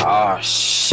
Oh, shit.